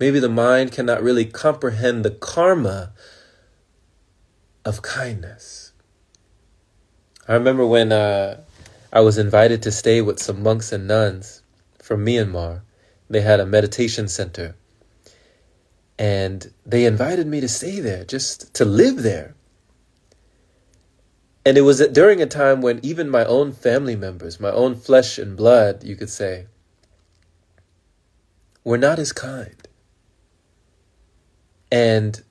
Maybe the mind cannot really comprehend the karma of kindness. I remember when uh, I was invited to stay with some monks and nuns from Myanmar. They had a meditation center. And they invited me to stay there, just to live there. And it was during a time when even my own family members, my own flesh and blood, you could say, were not as kind. And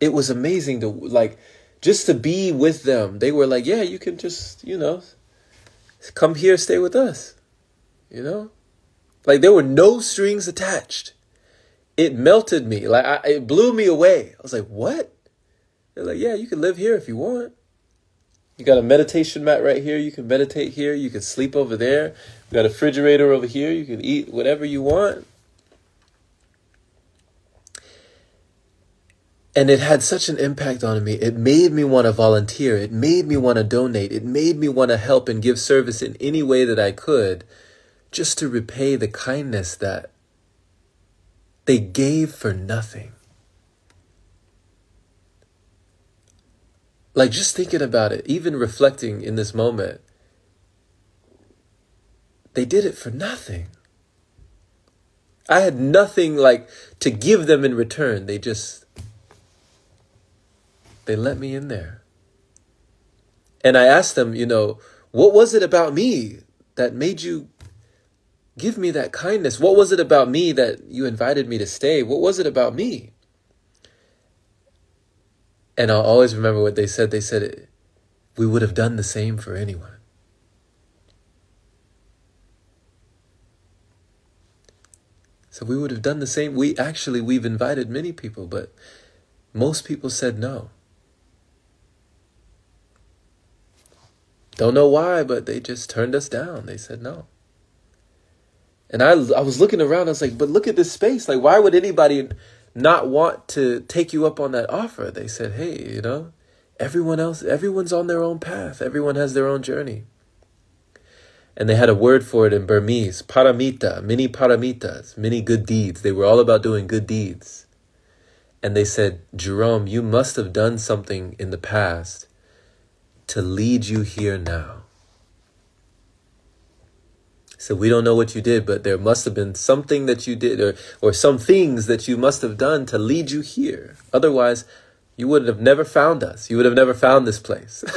it was amazing to like just to be with them. They were like, "Yeah, you can just, you know, come here, stay with us." You know? Like there were no strings attached. It melted me. Like I, it blew me away. I was like, "What?" They're like, "Yeah, you can live here if you want." You got a meditation mat right here. You can meditate here. You can sleep over there. We got a refrigerator over here. You can eat whatever you want. And it had such an impact on me. It made me want to volunteer. It made me want to donate. It made me want to help and give service in any way that I could just to repay the kindness that they gave for nothing. Like just thinking about it, even reflecting in this moment, they did it for nothing. I had nothing like to give them in return. They just they let me in there. And I asked them, you know, what was it about me that made you give me that kindness? What was it about me that you invited me to stay? What was it about me? And I'll always remember what they said. They said, we would have done the same for anyone. So we would have done the same. We actually, we've invited many people, but most people said no. Don't know why, but they just turned us down. They said no. And I, I was looking around. I was like, but look at this space. Like, why would anybody not want to take you up on that offer? They said, hey, you know, everyone else, everyone's on their own path. Everyone has their own journey. And they had a word for it in Burmese, paramita, many paramitas, many good deeds. They were all about doing good deeds. And they said, Jerome, you must have done something in the past to lead you here now. So we don't know what you did, but there must have been something that you did or, or some things that you must have done to lead you here. Otherwise, you would have never found us. You would have never found this place.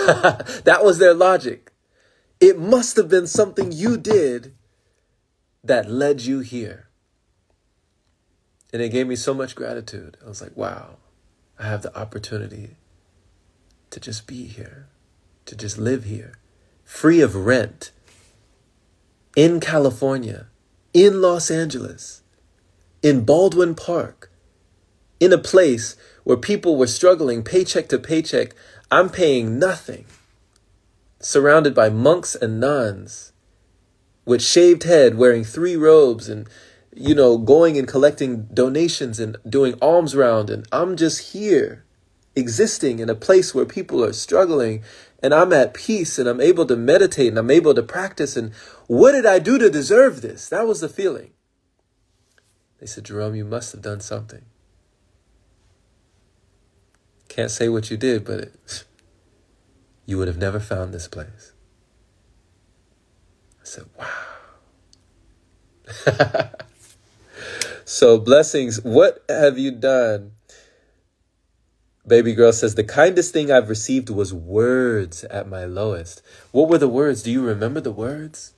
that was their logic. It must have been something you did that led you here. And it gave me so much gratitude. I was like, wow, I have the opportunity to just be here to just live here, free of rent, in California, in Los Angeles, in Baldwin Park, in a place where people were struggling paycheck to paycheck. I'm paying nothing, surrounded by monks and nuns with shaved head, wearing three robes and you know, going and collecting donations and doing alms round. And I'm just here existing in a place where people are struggling and I'm at peace and I'm able to meditate and I'm able to practice. And what did I do to deserve this? That was the feeling. They said, Jerome, you must have done something. Can't say what you did, but it, you would have never found this place. I said, wow. so, blessings, what have you done Baby girl says, The kindest thing I've received was words at my lowest. What were the words? Do you remember the words?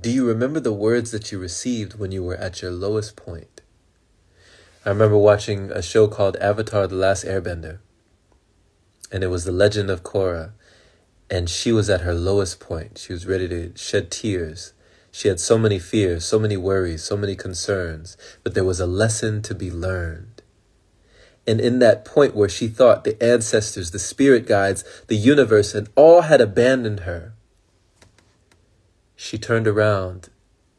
Do you remember the words that you received when you were at your lowest point? I remember watching a show called Avatar The Last Airbender, and it was the legend of Korra, and she was at her lowest point. She was ready to shed tears she had so many fears, so many worries, so many concerns, but there was a lesson to be learned. And in that point where she thought the ancestors, the spirit guides, the universe, and all had abandoned her, she turned around.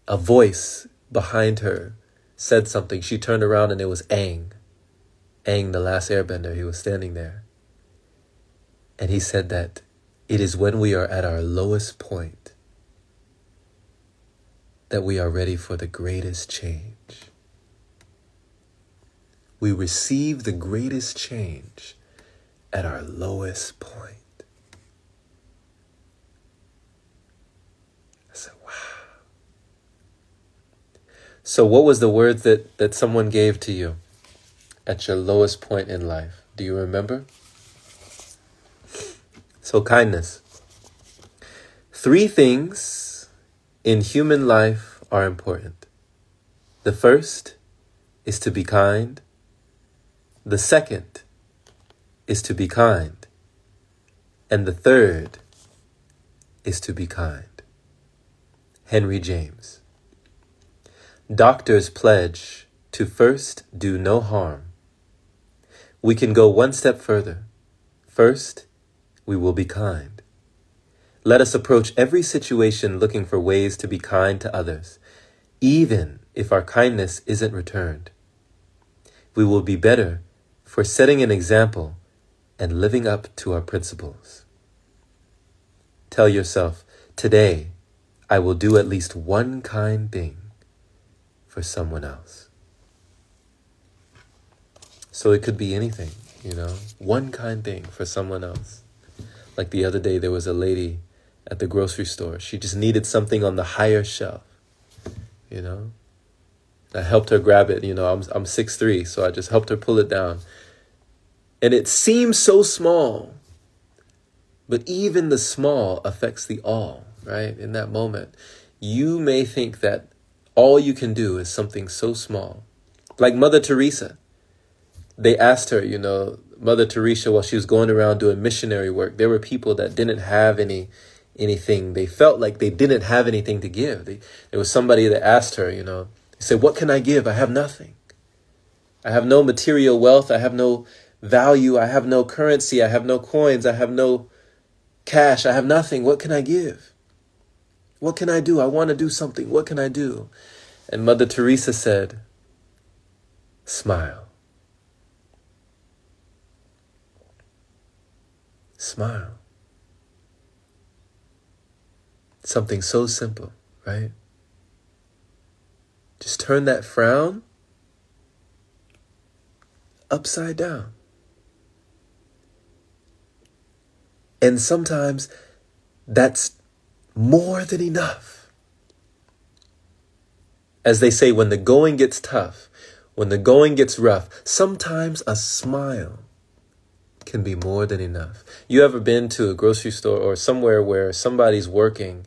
A voice behind her said something. She turned around and it was Aang. Aang, the last airbender, he was standing there. And he said that it is when we are at our lowest point that we are ready for the greatest change. We receive the greatest change at our lowest point. I said, wow. So, what was the word that, that someone gave to you at your lowest point in life? Do you remember? So, kindness. Three things in human life are important. The first is to be kind. The second is to be kind. And the third is to be kind. Henry James. Doctors pledge to first do no harm. We can go one step further. First, we will be kind. Let us approach every situation looking for ways to be kind to others, even if our kindness isn't returned. We will be better for setting an example and living up to our principles. Tell yourself, today I will do at least one kind thing for someone else. So it could be anything, you know, one kind thing for someone else. Like the other day, there was a lady at the grocery store. She just needed something on the higher shelf, you know. I helped her grab it. You know, I'm I'm six three, so I just helped her pull it down. And it seems so small, but even the small affects the all, right? In that moment, you may think that all you can do is something so small. Like Mother Teresa. They asked her, you know, Mother Teresa, while she was going around doing missionary work, there were people that didn't have any anything. They felt like they didn't have anything to give. They, there was somebody that asked her, you know, he said, What can I give? I have nothing. I have no material wealth. I have no value. I have no currency. I have no coins. I have no cash. I have nothing. What can I give? What can I do? I want to do something. What can I do? And Mother Teresa said, Smile. Smile. Something so simple, right? Just turn that frown upside down. And sometimes that's more than enough. As they say, when the going gets tough, when the going gets rough, sometimes a smile can be more than enough. You ever been to a grocery store or somewhere where somebody's working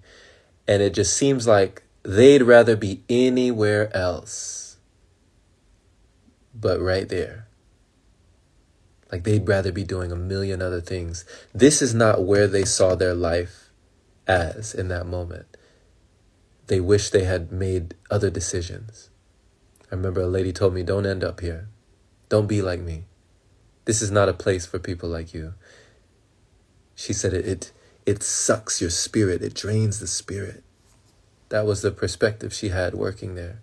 and it just seems like they'd rather be anywhere else but right there? Like they'd rather be doing a million other things. This is not where they saw their life as in that moment. They wish they had made other decisions. I remember a lady told me, Don't end up here. Don't be like me. This is not a place for people like you. She said it, it, it sucks your spirit, it drains the spirit. That was the perspective she had working there.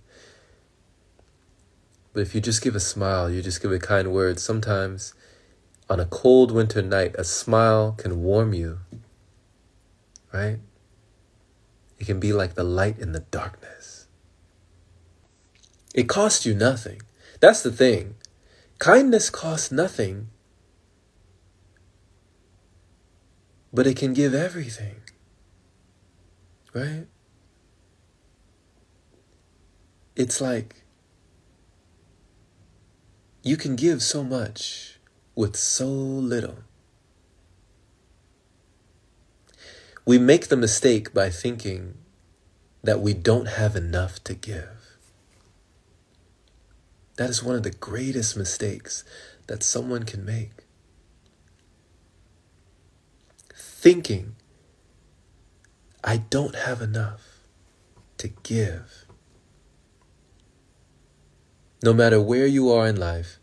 But if you just give a smile, you just give a kind word, sometimes on a cold winter night, a smile can warm you, right? It can be like the light in the darkness. It costs you nothing. That's the thing. Kindness costs nothing, but it can give everything, right? It's like you can give so much with so little. We make the mistake by thinking that we don't have enough to give. That is one of the greatest mistakes that someone can make. Thinking, I don't have enough to give. No matter where you are in life,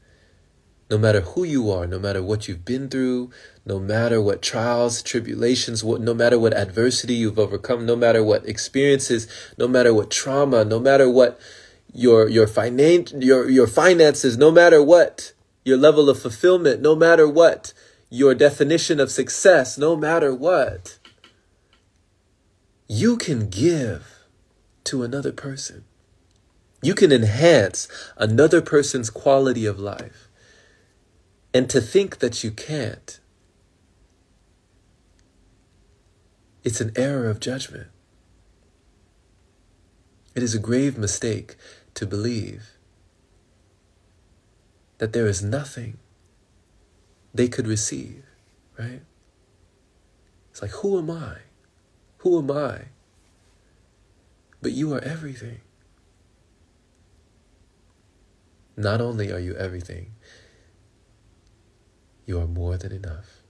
no matter who you are, no matter what you've been through, no matter what trials, tribulations, what, no matter what adversity you've overcome, no matter what experiences, no matter what trauma, no matter what your your finan- your your finances, no matter what your level of fulfillment, no matter what your definition of success, no matter what, you can give to another person. You can enhance another person's quality of life. And to think that you can't, it's an error of judgment. It is a grave mistake to believe that there is nothing they could receive, right? It's like, who am I? Who am I? But you are everything. Not only are you everything, you are more than enough.